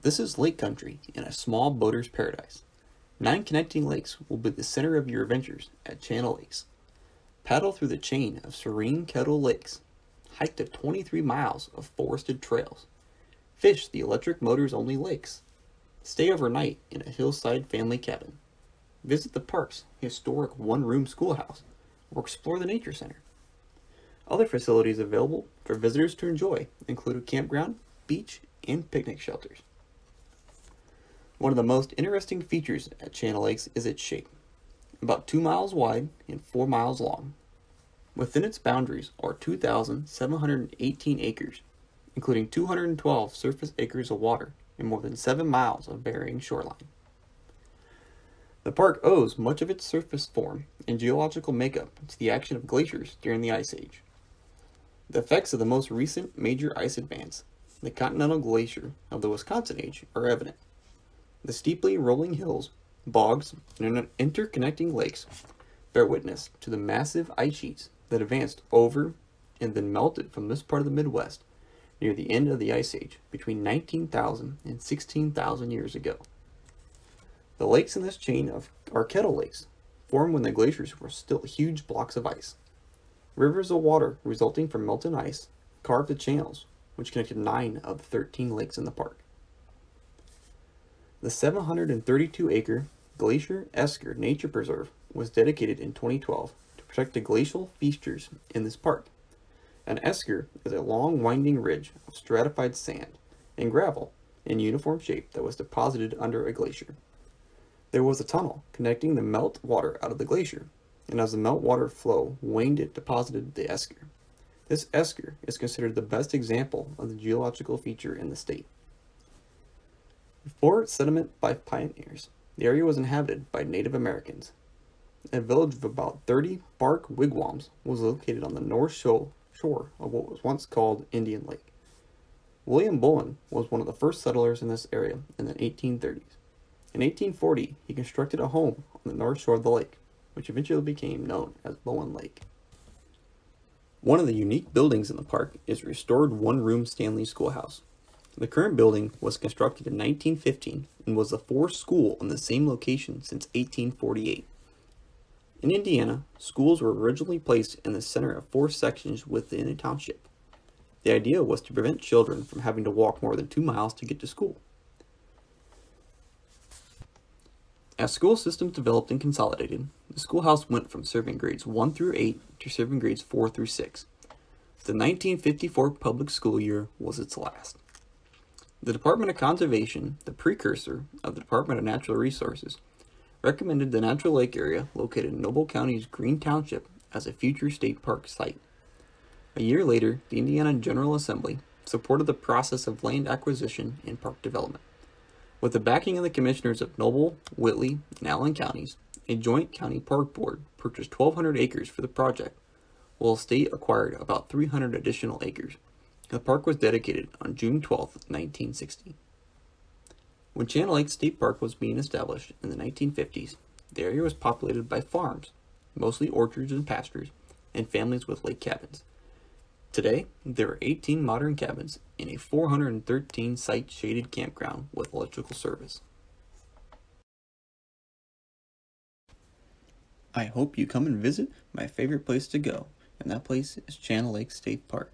This is lake country in a small boater's paradise. Nine connecting lakes will be the center of your adventures at Chain O'Lakes. Paddle through the chain of serene Kettle Lakes. Hike the 23 miles of forested trails. Fish the electric motors only lakes. Stay overnight in a hillside family cabin. Visit the park's historic one room schoolhouse or explore the nature center. Other facilities available for visitors to enjoy include a campground, beach, and picnic shelters. One of the most interesting features at Chain O'Lakes is its shape. About 2 miles wide and 4 miles long. Within its boundaries are 2,718 acres, including 212 surface acres of water and more than 7 miles of varying shoreline. The park owes much of its surface form and geological makeup to the action of glaciers during the Ice Age. The effects of the most recent major ice advance, the Continental Glacier of the Wisconsin Age, are evident. The steeply rolling hills, bogs, and interconnecting lakes bear witness to the massive ice sheets that advanced over and then melted from this part of the Midwest near the end of the Ice Age between 19,000 and 16,000 years ago. The lakes in this chain of are kettle lakes, formed when the glaciers were still huge blocks of ice. Rivers of water resulting from melted ice carved the channels, which connected nine of the 13 lakes in the park. The 732 acre Glacier Esker Nature Preserve was dedicated in 2012 to protect the glacial features in this park. An esker is a long winding ridge of stratified sand and gravel in uniform shape that was deposited under a glacier. There was a tunnel connecting the melt water out of the glacier, and as the melt water flow waned it deposited the esker. This esker is considered the best example of the geological feature in the state. Before settlement by pioneers, the area was inhabited by Native Americans. A village of about 30 bark wigwams was located on the north shore of what was once called Indian Lake. William Bowen was one of the first settlers in this area in the 1830s. In 1840, he constructed a home on the north shore of the lake, which eventually became known as Bowen Lake. One of the unique buildings in the park is restored one-room Stanley Schoolhouse. The current building was constructed in 1915 and was the fourth school in the same location since 1848. In Indiana, schools were originally placed in the center of four sections within a township. The idea was to prevent children from having to walk more than two miles to get to school. As school systems developed and consolidated, the schoolhouse went from serving grades 1 through 8 to serving grades 4 through 6. The 1954 public school year was its last. The Department of Conservation, the precursor of the Department of Natural Resources, recommended the Natural Lake area located in Noble County's Green Township as a future state park site. A year later, the Indiana General Assembly supported the process of land acquisition and park development. With the backing of the commissioners of Noble, Whitley, and Allen counties, a joint county park board purchased 1,200 acres for the project, while the state acquired about 300 additional acres. The park was dedicated on June 12, 1960. When Chain O'Lakes State Park was being established in the 1950s, the area was populated by farms, mostly orchards and pastures, and families with lake cabins. Today, there are 18 modern cabins in a 413 site shaded campground with electrical service. I hope you come and visit my favorite place to go, and that place is Chain O'Lakes State Park.